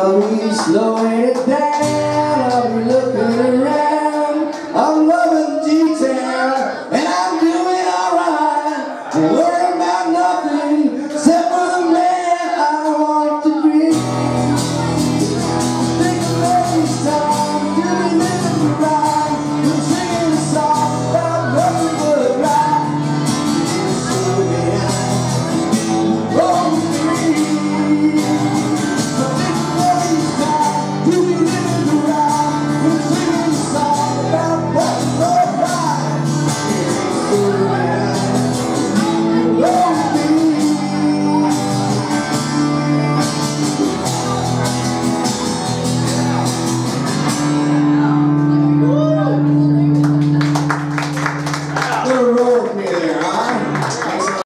Are we slowing it down? Are we looking around?